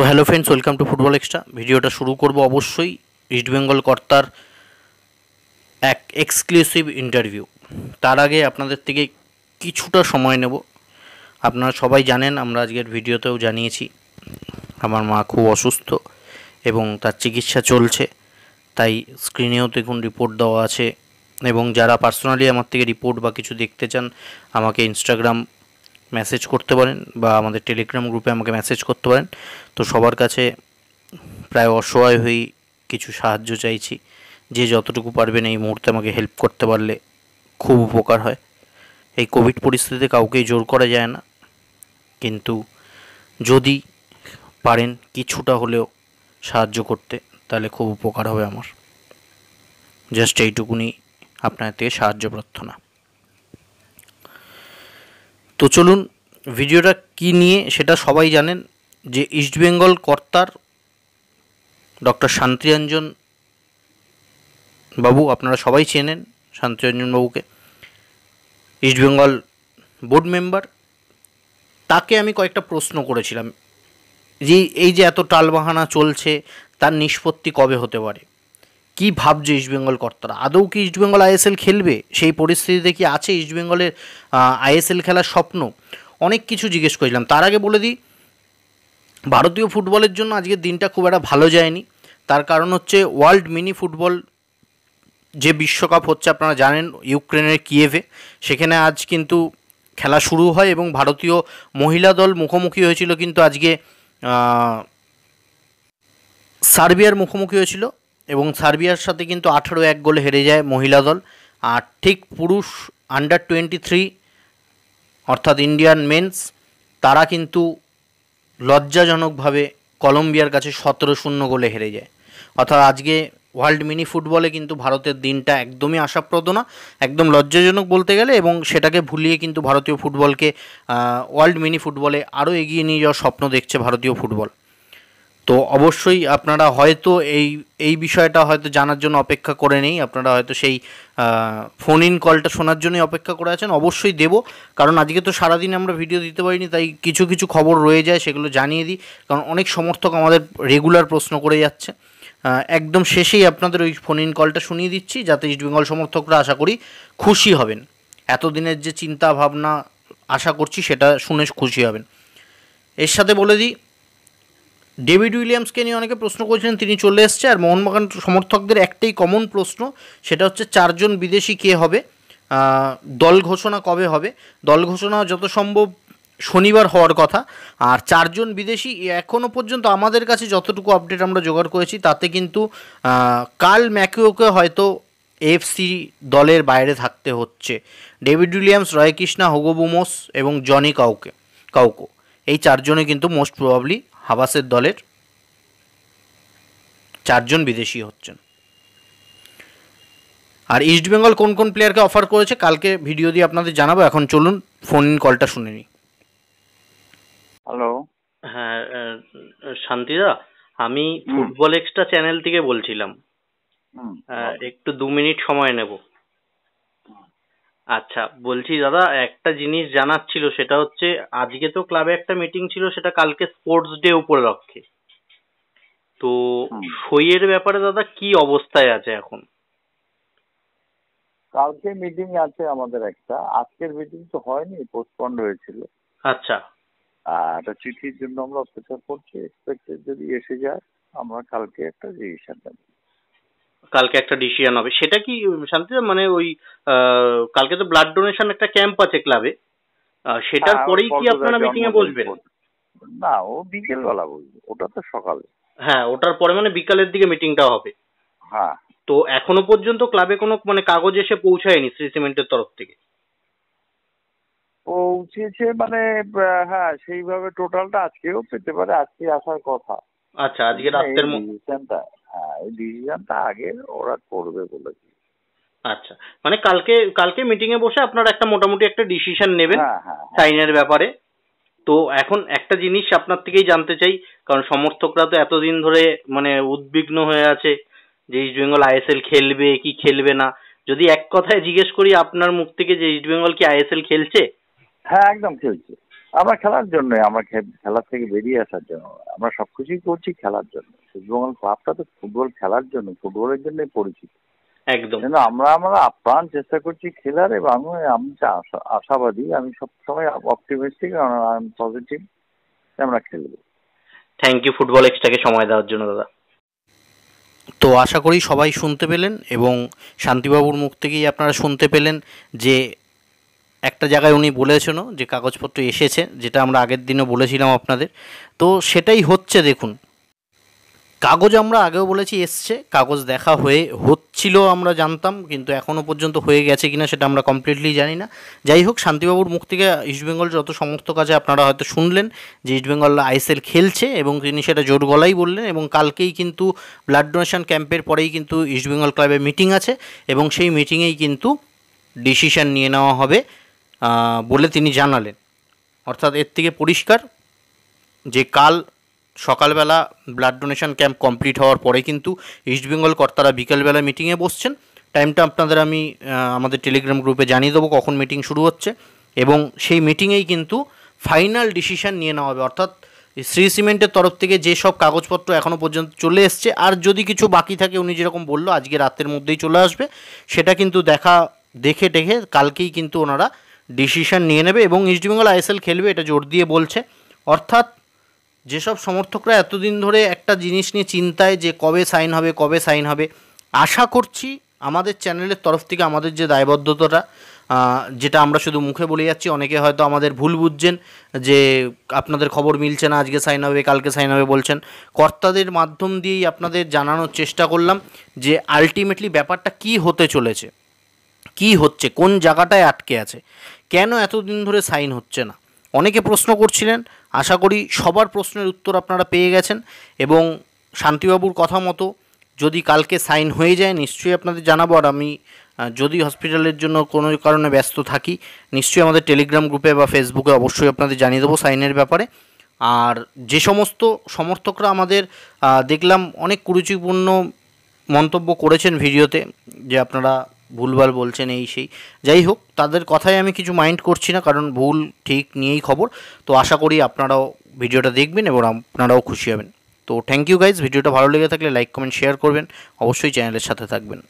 So hello friends welcome to football extra ভিডিওটা শুরু করব অবশ্যই। ইস্টবেঙ্গল কর্তার এক এক্সক্লুসিভ ইন্টারভিউ তার আগে আপনাদের থেকে কিছুটা সময় নেব। আপনারা সবাই জানেন, আমরা আজকের ভিডিওতেও জানিয়েছি, আমার মা খুব অসুস্থ এবং তার চিকিৎসা চলছে। তাই স্ক্রিনেও দেখুন রিপোর্ট দেওয়া আছে। এবং যারা পার্সোনালি আমার থেকে রিপোর্ট বা কিছু দেখতে চান, আমাকে ইনস্টাগ্রাম মেসেজ করতে পারেন বা আমাদের টেলিগ্রাম গ্রুপে আমাকে মেসেজ করতে পারেন। তো সবার কাছে প্রায় অসহায় হয়েই কিছু সাহায্য চাইছি। যে যতটুকু পারবেন এই মুহূর্তে আমাকে হেল্প করতে পারলে খুব উপকার হয়। এই কোভিড পরিস্থিতিতে কাউকেই জোর করা যায় না। কিন্তু যদি পারেন কিছুটা হলেও সাহায্য করতে, তাহলে খুব উপকার হবে আমার। জাস্ট এইটুকুনি আপনার থেকে সাহায্য প্রার্থনা। তো চলুন, ভিডিওটা কি নিয়ে সেটা সবাই জানেন, যে ইস্টবেঙ্গল কর্তার ডক্টর শান্তিরঞ্জন বাবু, আপনারা সবাই চেনেন শান্তিরঞ্জন বাবুকে। ইস্টবেঙ্গল বোর্ড মেম্বার তাকে আমি কয়েকটা প্রশ্ন করেছিলাম, যে এই যে এত টালবাহানা চলছে, তার নিষ্পত্তি কবে হতে পারে? কি ভাবছে ইস্টবেঙ্গল কর্তারা? আদৌ কি ইস্টবেঙ্গল আইএসএল খেলবে? সেই পরিস্থিতিতে কি আছে ইস্টবেঙ্গলের আইএসএল খেলার স্বপ্ন? অনেক কিছু জিজ্ঞেস করেছিলাম। তার আগে বলে দিই, ভারতীয় ফুটবলের জন্য আজকের দিনটা খুব একটা ভালো যায়নি। তার কারণ হচ্ছে ওয়ার্ল্ড মিনি ফুটবল যে বিশ্বকাপ হচ্ছে, আপনারা জানেন ইউক্রেনের কিয়েভে সেখানে আজ কিন্তু খেলা শুরু হয় এবং ভারতীয় মহিলা দল মুখোমুখি হয়েছিল কিন্তু আজকে সার্বিয়ার মুখোমুখি হয়েছিল। এবং সার্বিয়ার সাথে কিন্তু আঠারো এক গোলে হেরে যায় মহিলা দল। আর ঠিক পুরুষ আন্ডার টোয়েন্টি থ্রি অর্থাৎ ইন্ডিয়ান মেন্স তারা কিন্তু লজ্জাজনকভাবে কলম্বিয়ার কাছে সতেরো শূন্য গোলে হেরে যায়। অর্থাৎ আজকে ওয়ার্ল্ড মিনি ফুটবলে কিন্তু ভারতের দিনটা একদমই আশাপ্রদ না, একদম লজ্জাজনক বলতে গেলে এবং সেটাকে ভুলিয়ে কিন্তু ভারতীয় ফুটবলকে ওয়ার্ল্ড মিনি ফুটবলে আরও এগিয়ে নিয়ে যাওয়ার স্বপ্ন দেখছে ভারতীয় ফুটবল। তো অবশ্যই আপনারা হয়তো এই এই বিষয়টা হয়তো জানার জন্য অপেক্ষা করে নেই। আপনারা হয়তো সেই ফোন ইন কলটা শোনার জন্যই অপেক্ষা করে আছেন। অবশ্যই দেব। কারণ আজকে তো সারাদিন আমরা ভিডিও দিতে পারিনি, তাই কিছু কিছু খবর রয়ে যায়, সেগুলো জানিয়ে দিই। কারণ অনেক সমর্থক আমাদের রেগুলার প্রশ্ন করে যাচ্ছে। একদম শেষেই আপনাদের ওই ফোন ইন কলটা শুনিয়ে দিচ্ছি, যাতে ইস্টবেঙ্গল সমর্থকরা আশা করি খুশি হবেন। এতদিনের যে চিন্তা ভাবনা আশা করছি, সেটা শুনে খুশি হবেন। এর সাথে বলে দিই ডেভিড উইলিয়ামসকে নিয়ে অনেকে প্রশ্ন করেছিলেন, তিনি চলে এসছে আর মোহনবাগান সমর্থকদের একটাই কমন প্রশ্ন, সেটা হচ্ছে চারজন বিদেশি কে হবে? দল ঘোষণা কবে হবে? দল ঘোষণা যত সম্ভব শনিবার হওয়ার কথা। আর চারজন বিদেশি এখনও পর্যন্ত আমাদের কাছে যতটুকু আপডেট আমরা জোগাড় করেছি, তাতে কিন্তু কাল ম্যাকিওকে হয়তো এফসি দলের বাইরে থাকতে হচ্ছে। ডেভিড উইলিয়ামস, রয় কৃষ্ণা হোগোবুমোস এবং জনি কাউকে, কাউকো। এই চারজনে কিন্তু মোস্ট প্রবাবলি হাবাসের দলের চারজন বিদেশি হচ্ছেন। আর ইস্টবেঙ্গল কোন কোন প্লেয়ারকে অফার করেছে কালকে ভিডিও দিয়ে আপনাদের জানাব। এখন চলুন ফোন ইন কলটা শুনে নিই। হ্যালো হ্যাঁ শান্তিদা আমি ফুটবল এক্সট্রা চ্যানেল থেকে বলছিলাম। একটু দু মিনিট সময় নেব। আচ্ছা বলছি দাদা একটা জিনিস জানার ছিল সেটা হচ্ছে আজকে তো ক্লাবে একটা মিটিং ছিল সেটা কালকে স্পোর্টস ডে উপলক্ষে। তো সইয়ের ব্যাপারে দাদা কি অবস্থায় আছে এখন? কালকে মিটিং আছে আমাদের একটা। আজকের মিটিং তো হয়নি পোস্টপন্ড হয়েছিল। আচ্ছা। আর চিঠির জন্য আমরা অপেক্ষা করছি এক্সপেক্টেড যদি এসে যায় আমরা কালকে একটা ডিসিশন নেব। কালকে একটা ডিসিশন হবে। সেটা কি শান্তি মানে ওই কালকে তো ব্লাড ডোনেশন একটা ক্যাম্প আছে ক্লাবে সেটার পরেই কি আপনারা মিটিং এ বসবেন? না ও বিকেল বেলা বলবে ওটা তো সকালে। হ্যাঁ ওটার পরে মানে বিকালের দিকে মিটিংটা হবে। হ্যাঁ। তো এখনও পর্যন্ত ক্লাবে কোনো মানে কাগজ এসে পৌঁছায়নি শ্রী সিমেন্টের তরফ থেকে? পৌঁছেছে মানে হ্যাঁ সেইভাবে টোটালটা আজকেও পেতে পারে। আজকে আসার কথা। আচ্ছা আজকে রাতের ডিসিশনটা হ্যাঁ ডিসিশনটা আগে ওরা করবে বলেছে আচ্ছা মানে কালকে কালকে মিটিং এ বসে আপনারা একটা মোটামুটি একটা ডিসিশন নেবেন সাইনের ব্যাপারে। তো এখন একটা জিনিস আপনার থেকেই জানতে চাই কারণ সমর্থকরা তো এতদিন ধরে মানে উদ্বিগ্ন হয়ে আছে যে ইস্ট বেঙ্গল আইএসএল খেলবে কি খেলবে না। যদি এক কথায় জিজ্ঞেস করি আপনার মুখ থেকে যে ইস্ট বেঙ্গল কি আইএসএল খেলছে? হ্যাঁ একদম খেলছে। আমরা খেলার জন্য আমরা খে- খেলার থেকে বেরিয়ে আসার জন্য আমরা সবকিছুই করছি খেলার জন্য। ইস্টবেঙ্গল ক্লাবটা তো ফুটবল খেলার জন্য ফুটবলের জন্যই পরিচিত। একদম। কিন্তু আমরা আমরা আপ্রাণ চেষ্টা করছি খেলার এবং আমি আমি আশা- আশাবাদী আমি সবসময় অপটিমিস্টিক পজিটিভ আমরা খেলব। থ্যাংক ইউ ফুটবল এক্সট্রাকে সময় দেওয়ার জন্য দাদা। তো আশা করি সবাই শুনতে পেলেন এবং শান্তিবাবুর মুখ থেকেই আপনারা শুনতে পেলেন যে একটা জায়গায় উনি বলেছেনও যে কাগজপত্র এসেছে, যেটা আমরা আগের দিনও বলেছিলাম আপনাদের। তো সেটাই হচ্ছে দেখুন। কাগজ আমরা আগেও বলেছি এসছে, কাগজ দেখা হয়ে, হচ্ছিল আমরা জানতাম, কিন্তু এখনও পর্যন্ত হয়ে গেছে কিনা সেটা আমরা কমপ্লিটলি জানি না। যাই হোক, শান্তিবাবুর মুখ থেকে ইস্টবেঙ্গল যত সমস্ত আছে আপনারা হয়তো শুনলেন, যে ইস্টবেঙ্গল আইএসএল খেলছে এবং তিনি সেটা জোর গলাই বললেন এবং কালকেই কিন্তু ব্লাড ডোনেশন ক্যাম্পের পরেই কিন্তু ইস্টবেঙ্গল ক্লাবের মিটিং আছে এবং সেই মিটিংয়েই কিন্তু ডিসিশন নিয়ে নেওয়া হবে। বলে তিনি জানালেন। অর্থাৎ এর থেকে পরিষ্কার যে কাল সকালবেলা ব্লাড ডোনেশন ক্যাম্প কমপ্লিট হওয়ার পরে কিন্তু ইস্টবেঙ্গল কর্তারা বিকেলবেলা মিটিংয়ে বসছেন। টাইমটা আপনাদের আমি আমাদের টেলিগ্রাম গ্রুপে জানিয়ে দেবো কখন মিটিং শুরু হচ্ছে। এবং সেই মিটিংয়েই কিন্তু ফাইনাল ডিসিশন নিয়ে নেওয়া হবে। অর্থাৎ শ্রী সিমেন্টের তরফ থেকে যেসব কাগজপত্র এখনও পর্যন্ত চলে এসছে, আর যদি কিছু বাকি থাকে, উনি যেরকম বলল, আজকে রাতের মধ্যেই চলে আসবে। সেটা কিন্তু দেখা দেখে টেখে কালকেই কিন্তু ওনারা ডিসিশন নিয়ে নেবে এবং ইস্টবেঙ্গল আইএসএল খেলবে, এটা জোর দিয়ে বলছে। অর্থাৎ যেসব সমর্থকরা এতদিন ধরে একটা জিনিস নিয়ে চিন্তায় যে কবে সাইন হবে, কবে সাইন হবে, আশা করছি আমাদের চ্যানেলের তরফ থেকে আমাদের যে দায়বদ্ধতাটা যেটা আমরা শুধু মুখে বলে যাচ্ছি, অনেকে হয়তো আমাদের ভুল বুঝছেন যে আপনাদের খবর মিলছে না, আজকে সাইন হবে, কালকে সাইন হবে বলছেন। কর্তাদের মাধ্যম দিয়েই আপনাদের জানানোর চেষ্টা করলাম যে আলটিমেটলি ব্যাপারটা কি হতে চলেছে, কি হচ্ছে, কোন জায়গাটায় আটকে আছে। কেন এতদিন ধরে সাইন হচ্ছে না? অনেকে প্রশ্ন করছিলেন, আশা করি সবার প্রশ্নের উত্তর আপনারা পেয়ে গেছেন এবং শান্তিবাবুর কথা মতো যদি কালকে সাইন হয়ে যায়, নিশ্চয়ই আপনাদের জানাব। আর আমি যদি হসপিটালের জন্য কোনো কারণে ব্যস্ত থাকি, নিশ্চয়ই আমাদের টেলিগ্রাম গ্রুপে বা ফেসবুকে অবশ্যই আপনাদের জানিয়ে দেবো সাইনের ব্যাপারে। আর যে সমস্ত সমর্থকরা আমাদের দেখলাম অনেক কুরুচিপূর্ণ মন্তব্য করেছেন ভিডিওতে, যে আপনারা ভুলভাল বলছেন এই সেই। যাই হোক, তাদের কথাই আমি কিছু মাইন্ড করছি না, কারণ ভুল ঠিক নিয়েই খবর। তো আশা করি আপনারাও ভিডিওটা দেখবেন এবং আপনারাও খুশি হবেন। তো থ্যাংক ইউ গাইজ ভিডিওটা ভালো লেগে থাকলে লাইক কমেন্ট শেয়ার করবেন। অবশ্যই চ্যানেলের সাথে থাকবেন।